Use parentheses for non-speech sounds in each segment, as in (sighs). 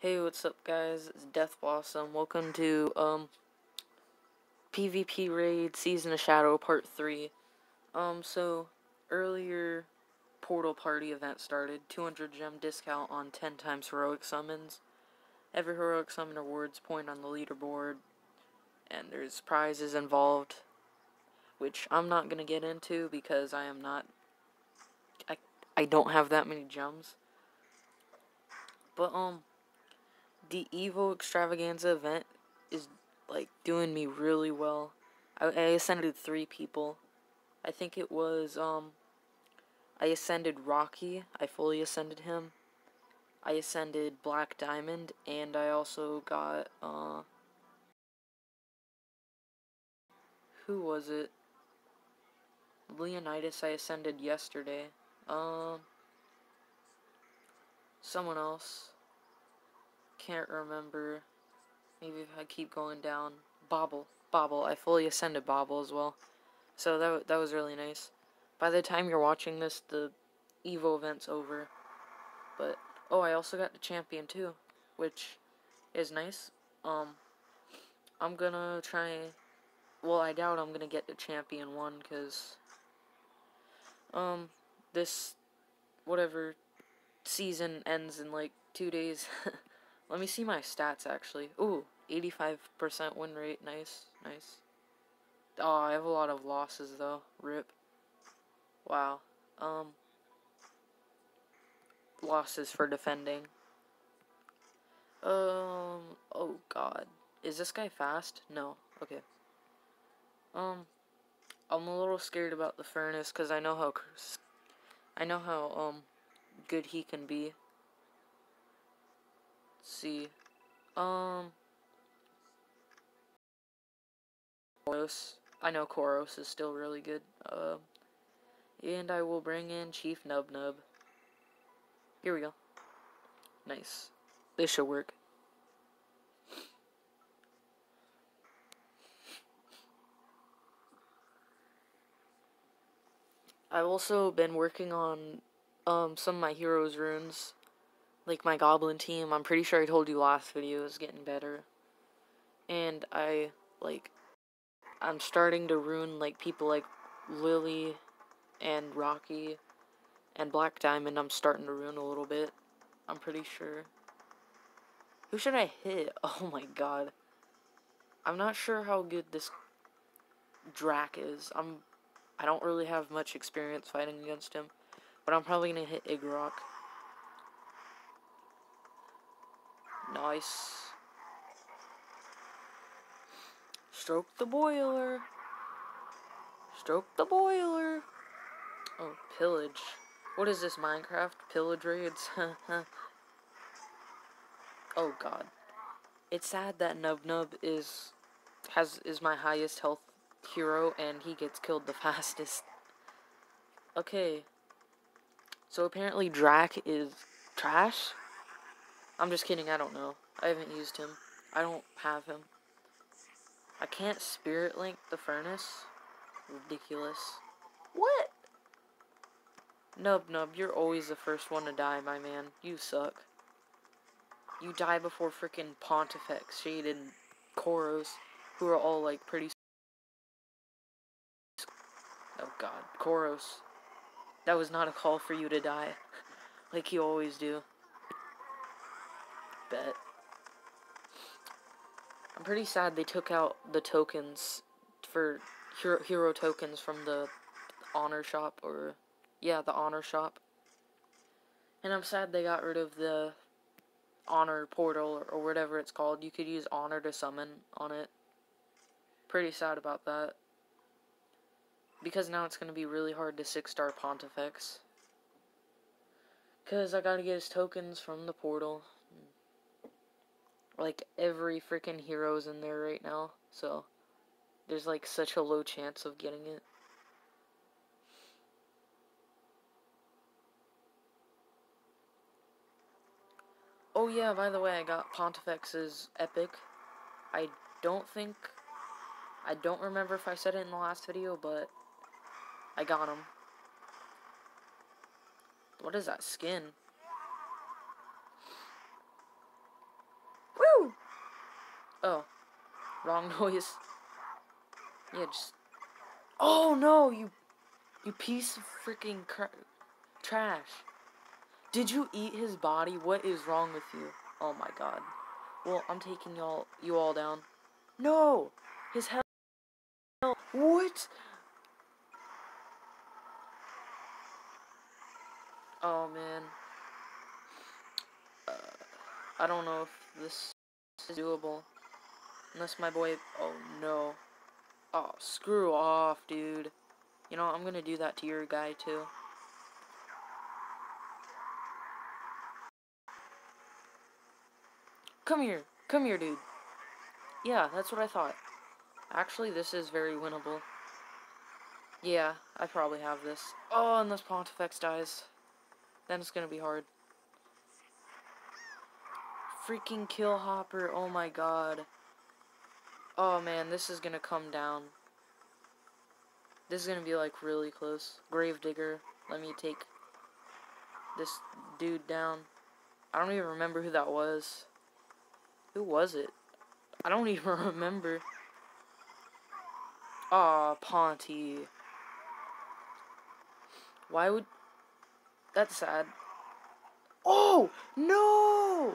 Hey, what's up, guys? It's Death Blossom. Welcome to um PvP Raid Season of Shadow Part 3. Um, so earlier Portal Party event started. 200 gem discount on 10 times heroic summons. Every heroic summon rewards point on the leaderboard, and there's prizes involved, which I'm not gonna get into because I am not. I I don't have that many gems. But um the Evo Extravaganza event is like doing me really well. I, I ascended three people. I think it was um I ascended Rocky. I fully ascended him. I ascended Black Diamond and I also got uh who was it? Leonidas I ascended yesterday. Um someone else can't remember. Maybe if I keep going down. Bobble. Bobble. I fully ascended Bobble as well. So that, that was really nice. By the time you're watching this, the Evo event's over. But, oh, I also got the champion too, which is nice. Um, I'm gonna try, well, I doubt I'm gonna get the champion one, because, um, this, whatever, season ends in like two days. (laughs) Let me see my stats actually. Ooh, 85% win rate. Nice, nice. Oh, I have a lot of losses though. Rip. Wow. Um. Losses for defending. Um. Oh God. Is this guy fast? No. Okay. Um. I'm a little scared about the furnace because I know how. I know how um good he can be see. Um. Koros. I know Koros is still really good. Uh, and I will bring in Chief Nub Nub. Here we go. Nice. This should work. I've also been working on um, some of my heroes runes like my goblin team, I'm pretty sure I told you last video is getting better. And I like I'm starting to ruin like people like Lily and Rocky and Black Diamond I'm starting to ruin a little bit. I'm pretty sure. Who should I hit? (laughs) Oh my god. I'm not sure how good this Drac is. I'm I don't really have much experience fighting against him. But I'm probably gonna hit Igrok. Nice. Stroke the boiler. Stroke the boiler. Oh, pillage. What is this, Minecraft? Pillage raids? (laughs) oh god. It's sad that Nub Nub is has is my highest health hero and he gets killed the (laughs) fastest. Okay. So apparently Drac is trash? I'm just kidding, I don't know. I haven't used him. I don't have him. I can't spirit link the furnace. Ridiculous. What? Nub Nub, you're always the first one to die, my man. You suck. You die before freaking Pontifex, Shade, and Koros, who are all like pretty. Oh god, Koros. That was not a call for you to die, (laughs) like you always do bet. I'm pretty sad they took out the tokens for hero, hero tokens from the honor shop or yeah, the honor shop. And I'm sad they got rid of the honor portal or, or whatever it's called. You could use honor to summon on it. Pretty sad about that. Because now it's going to be really hard to 6-star Pontifex. Because I got to get his tokens from the portal. Like, every freaking hero's in there right now, so there's like such a low chance of getting it. Oh yeah, by the way, I got Pontifex's Epic. I don't think... I don't remember if I said it in the last video, but I got him. What is that skin? Wrong (laughs) noise. Yeah, just. Oh no, you, you piece of freaking trash. Did you eat his body? What is wrong with you? Oh my god. Well, I'm taking y'all, you all down. No, his health. What? Oh man. Uh, I don't know if this is doable. Unless my boy. Oh no. Oh, screw off, dude. You know, I'm gonna do that to your guy too. Come here. Come here, dude. Yeah, that's what I thought. Actually, this is very winnable. Yeah, I probably have this. Oh, unless Pontifex dies. Then it's gonna be hard. Freaking kill Hopper, oh my god. Oh man, this is gonna come down. This is gonna be like really close. Gravedigger, let me take this dude down. I don't even remember who that was. Who was it? I don't (laughs) even remember. Aw, Ponty. Why would... That's sad. Oh, no!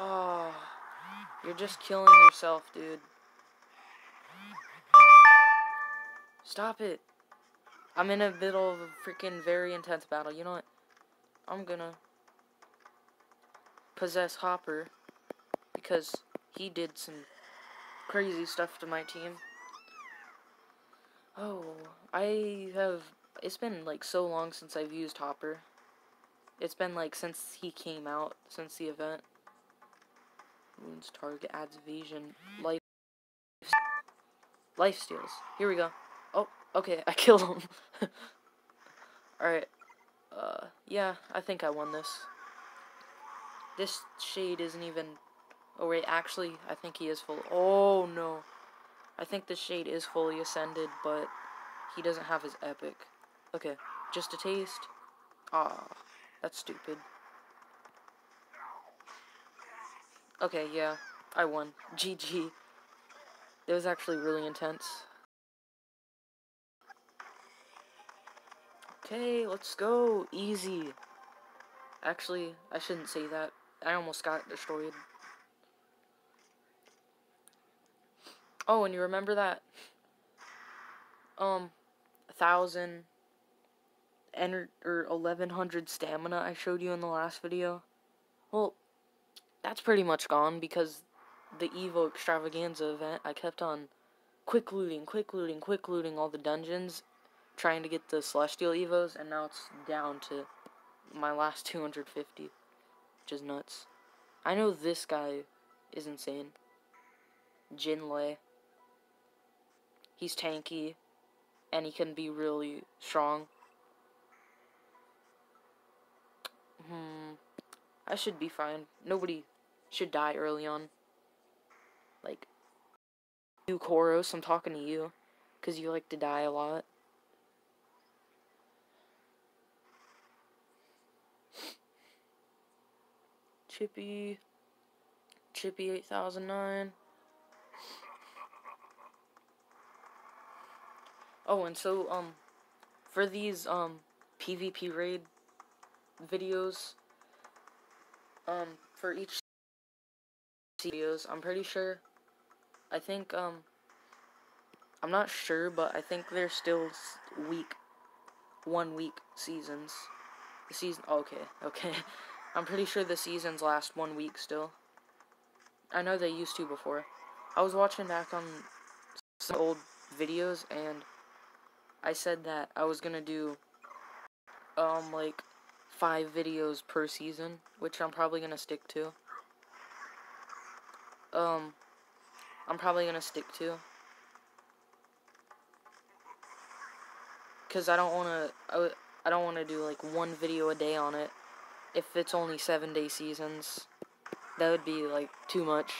Oh, you're just killing yourself, dude. Stop it. I'm in a middle of a freaking very intense battle. You know what? I'm gonna possess Hopper because he did some crazy stuff to my team. Oh, I have. It's been like so long since I've used Hopper. It's been like since he came out, since the event. Wounds target adds evasion. Life. Life steals. Here we go. Oh, okay, (laughs) I killed him. (laughs) Alright. Uh, yeah, I think I won this. This shade isn't even... Oh, wait, actually, I think he is full. Oh, no. I think the shade is fully ascended, but he doesn't have his epic. Okay, just a taste. Ah, that's stupid. Okay, yeah, I won. GG. It was actually really intense. Okay, let's go. Easy. Actually, I shouldn't say that. I almost got destroyed. Oh, and you remember that? Um, a thousand or eleven hundred stamina I showed you in the last video. Well, that's pretty much gone because the Evo Extravaganza event. I kept on quick looting, quick looting, quick looting all the dungeons, trying to get the Celestial Evos, and now it's down to my last 250 which is nuts. I know this guy is insane. Jinlei. He's tanky, and he can be really strong. Hmm. I should be fine. Nobody should die early on. Like, you, Koros, I'm talking to you. Because you like to die a lot. Chippy. Chippy 8009. Oh, and so, um, for these, um, PvP raid videos, um, for each videos, I'm pretty sure, I think, um, I'm not sure, but I think they're still week, one week seasons. The season, okay, (laughs) okay. I'm pretty sure the seasons last one week still. I know they used to before. I was watching back on some old videos and I said that I was gonna do um like five videos per season, which I'm probably gonna stick to. Um I'm probably gonna stick to. Cause I don't wanna I, I don't wanna do like one video a day on it if it's only seven day seasons, that would be like too much.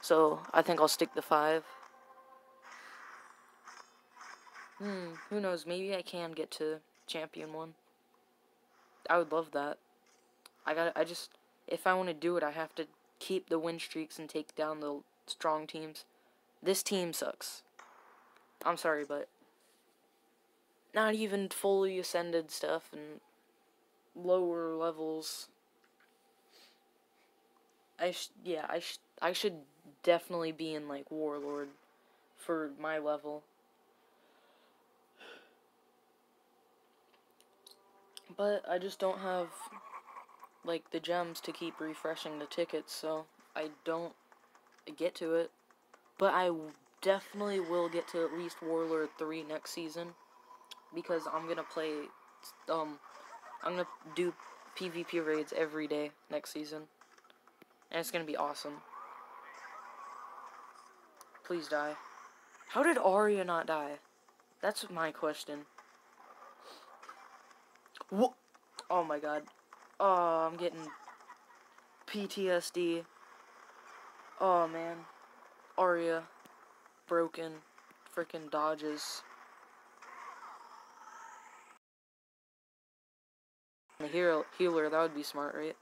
So I think I'll stick to five. Hmm, who knows? Maybe I can get to champion one. I would love that. I got. I just if I want to do it, I have to keep the win streaks and take down the strong teams. This team sucks. I'm sorry, but not even fully ascended stuff and lower levels. I sh- yeah, I sh- I should definitely be in like warlord for my level. But I just don't have like the gems to keep refreshing the tickets, so I don't get to it. But I definitely will get to at least Warlord 3 next season because I'm to play um I'm to do PvP raids every day next season. And it's to be awesome. Please die. How did Arya not die? That's my question. Oh my god. Oh, I'm getting PTSD. Oh man. Aria. Broken. Freaking dodges. The hero, healer, that would be smart, right?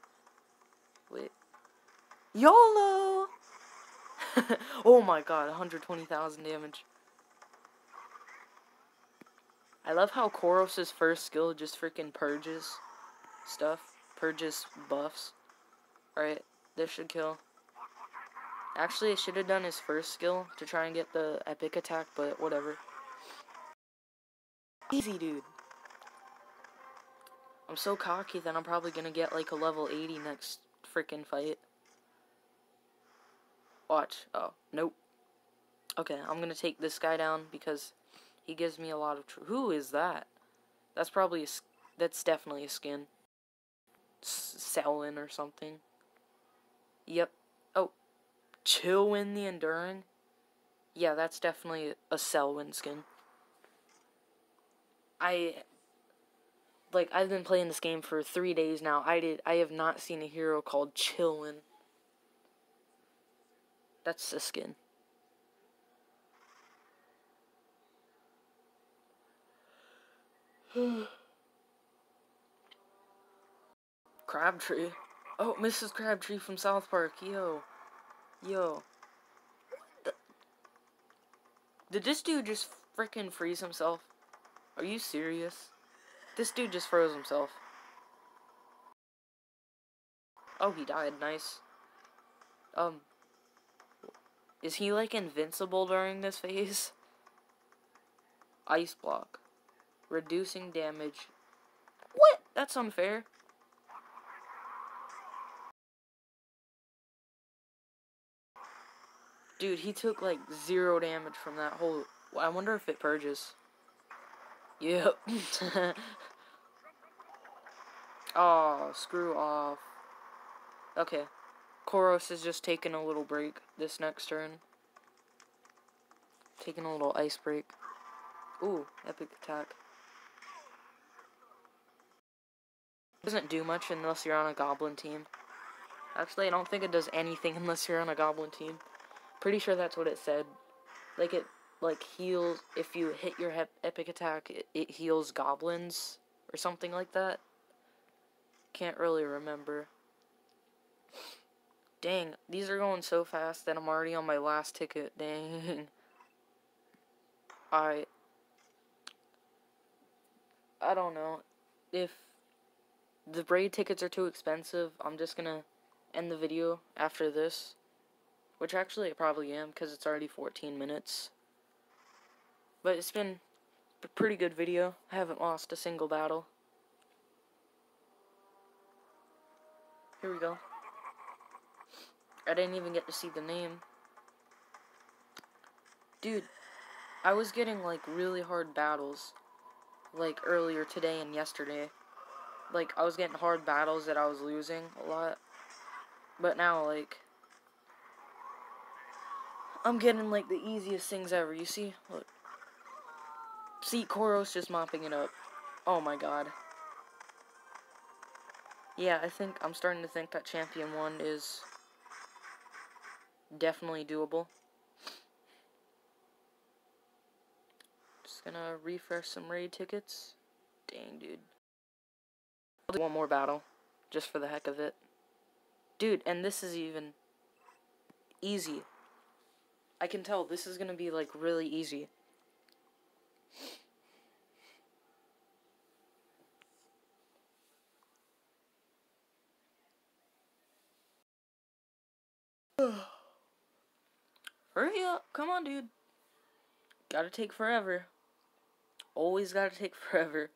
Wait. YOLO! (laughs) oh my god, 120,000 damage. I love how Koros' first skill just freaking purges stuff. Purges buffs. Alright, this should kill. Actually, I should have done his first skill to try and get the epic attack, but whatever. Easy, dude. I'm so cocky that I'm probably gonna get like a level 80 next freaking fight. Watch. Oh, nope. Okay, I'm gonna take this guy down because he gives me a lot of. Who is that? That's probably a. That's definitely a skin. S Selwyn or something. Yep. Oh, Chillwyn the Enduring. Yeah, that's definitely a Selwyn skin. I like I've been playing this game for three days now. I did I have not seen a hero called Chillwyn. That's a skin. (sighs) Crabtree. Oh, Mrs. Crabtree from South Park. Yo. Yo. Did this dude just freaking freeze himself? Are you serious? This dude just froze himself. Oh, he died. Nice. Um. Is he, like, invincible during this phase? (laughs) Ice block. Reducing damage. What? That's unfair. Dude, he took like zero damage from that whole. I wonder if it purges. Yep. (laughs) oh, screw off. Okay. Koros is just taking a little break this next turn. Taking a little ice break. Ooh, epic attack. Doesn't do much unless you're on a goblin team. Actually, I don't think it does anything (laughs) unless you're on a goblin team. Pretty sure that's what it said. Like it, like heals if you hit your epic attack, it, it heals goblins or something like that. Can't really remember. Dang, these are going so fast that I'm already on my last ticket. (laughs) Dang. Alright. I don't know. If the braid tickets are too expensive, I'm just gonna end the video after this. Which actually I probably am, because it's already 14 minutes. But it's been a pretty good video. I haven't lost a single battle. Here we go. I didn't even get to see the name. Dude, I was getting, like, really hard battles. Like, earlier today and yesterday. Like, I was getting hard battles that I was losing a lot. But now, like, I'm getting like the easiest things ever. You see? Look. See, Koros just mopping it up. Oh my god. Yeah, I think I'm starting to think that Champion 1 is definitely doable. Just gonna refresh some raid tickets. Dang, dude. I'll do one more battle, just for the heck of it. Dude, and this is even easy. I can tell this is gonna be like really easy. (sighs) Hurry up. Come on, dude. Gotta take forever. Always gotta take (laughs) forever.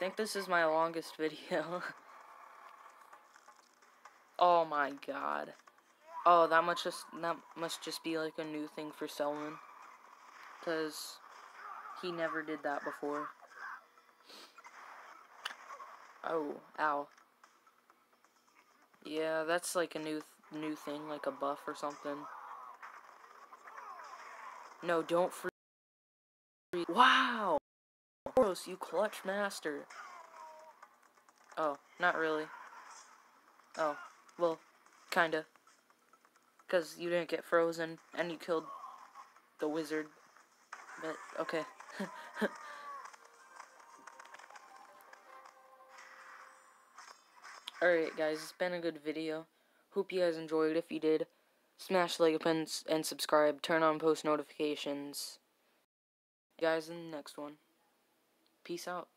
Think this is my longest video. (laughs) oh my god. Oh, that must just that must just be like a new thing for Selwyn. Cause he never did that before. Oh, ow. Yeah, that's like a new new thing, like a buff or something. No, don't free. Wow! Koros, you clutch master. Oh, not really. Oh, well, kinda. Because you didn't get frozen, and you killed the wizard. But, okay. (laughs) Alright guys, it's been a good video. Hope you guys enjoyed. If you did, smash like button and subscribe. Turn on post notifications. guys in the next one. Peace out.